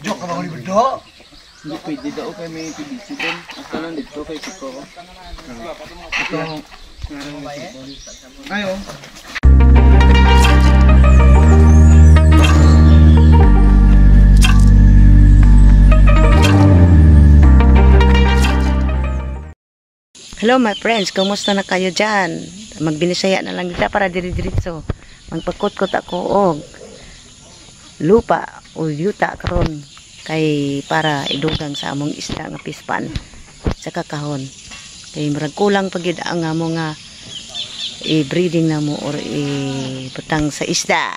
Jok ka ba ni Bedo? Hindi pwede kay may PBC din. Asa lang kay. Ito. Ayo. Hello my friends, kumusta na kayo dyan? Magbinisaya na lang kita para diri-diritso. Magpakot-kot ako og lupa o yuta karon kay para idugang sa among isda nga pispan sa kakahon. Kay murag kulang pagid ang among nga i-breeding na mo or iputang sa isda.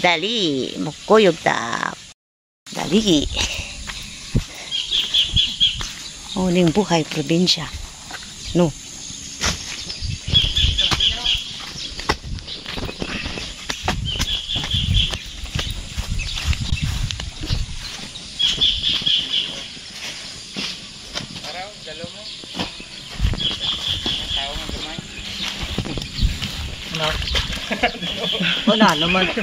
Dali, mukuyog ta. Dali. Uning buhay probinsya. No. 你敢他妈吃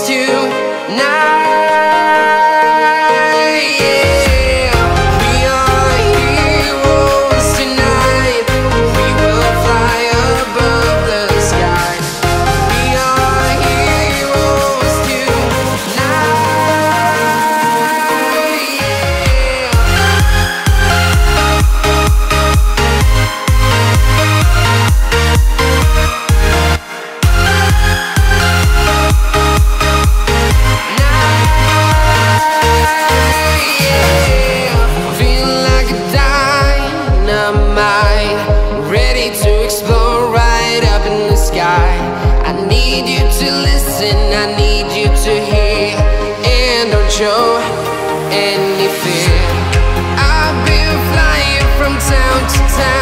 tonight. Yeah. Town to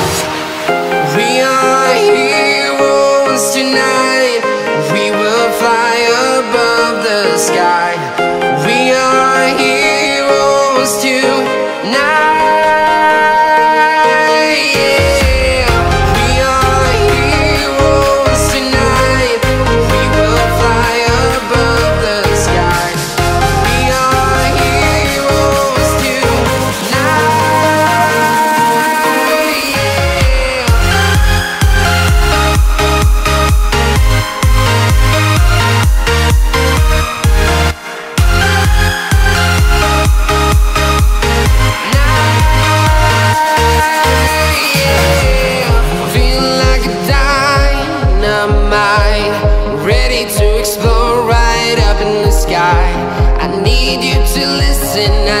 To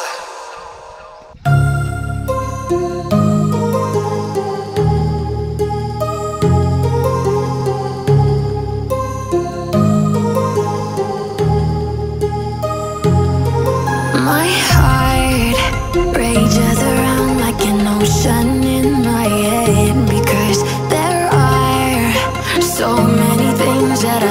That I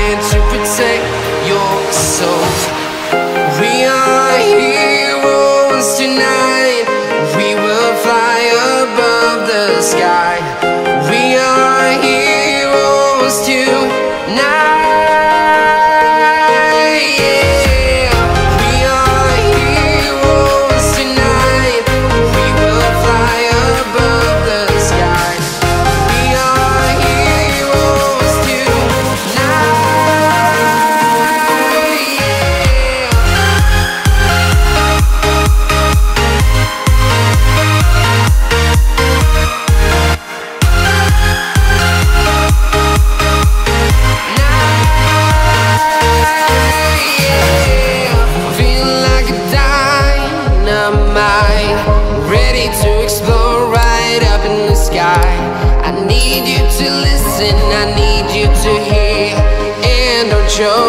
used to. Now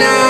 tonight.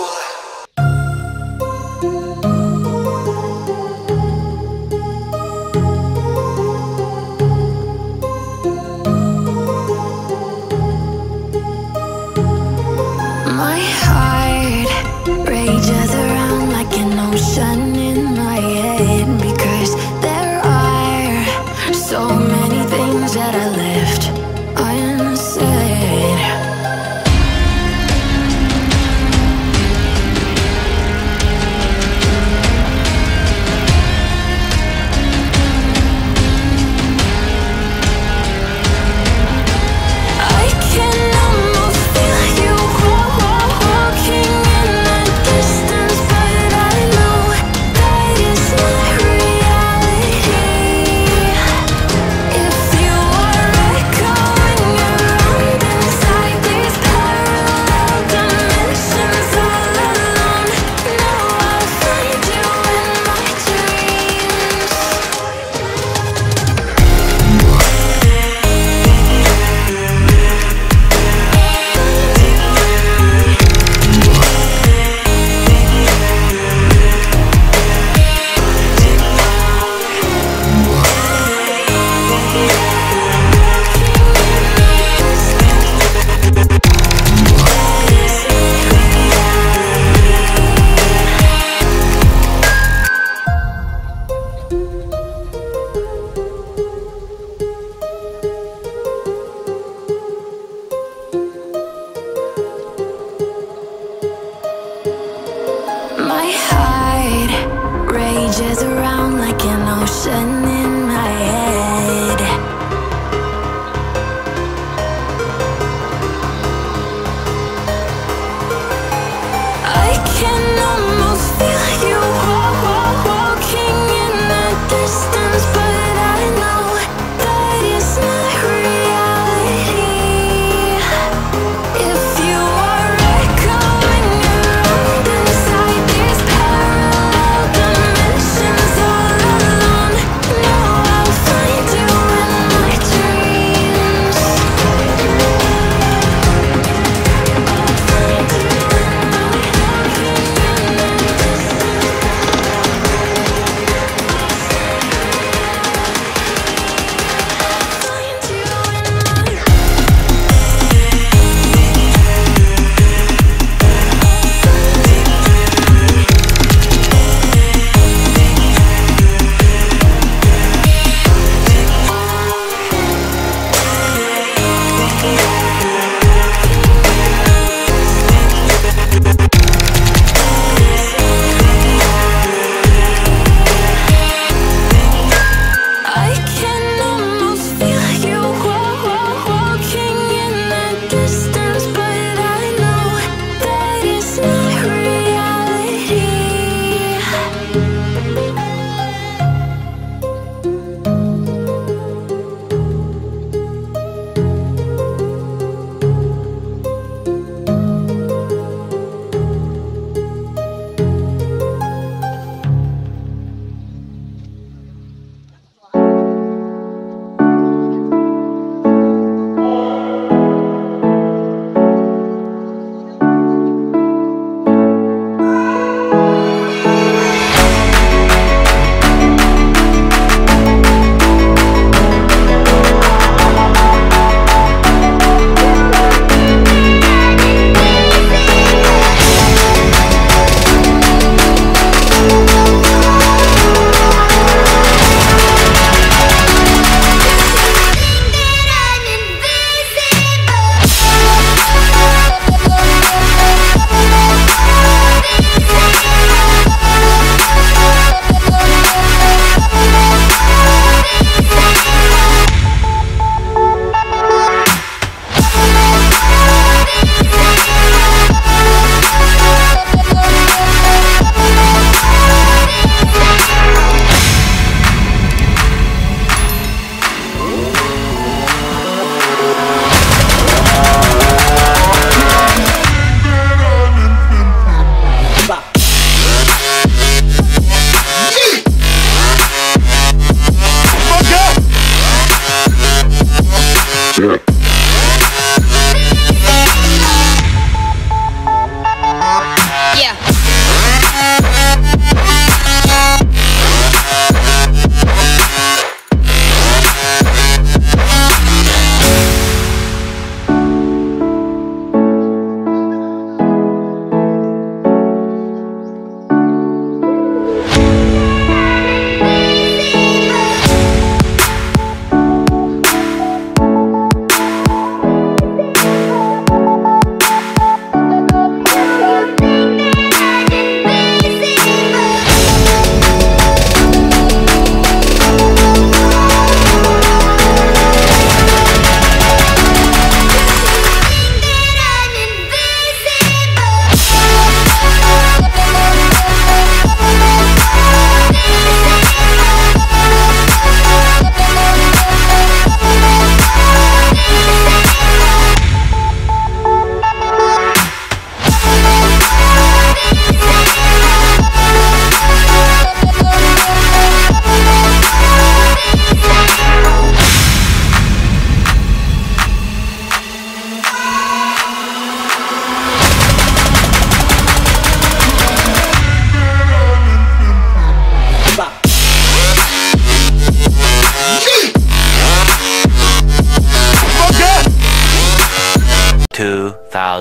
I left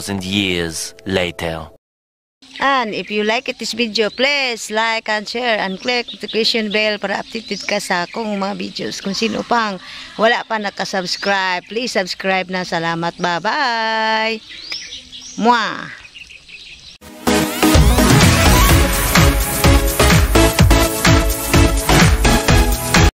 2,000 years later. And if you like this video, please like and share and click notification bell para updated ka sa akong mga videos. Kung sino pang wala pa nakasubscribe, please subscribe na. Salamat. Bye-bye. Mwah!